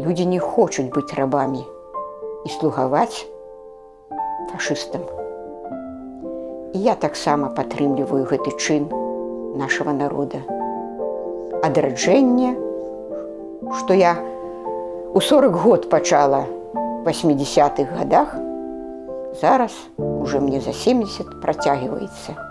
Люди не хочуць быть рабами і слугаваць фашистам. І я таксама падтрымліваю гэты чын нашага народа. Адраджэнне, што я у 40 год пачала 80-х годах, зараз уже мне за 70 працягваецца.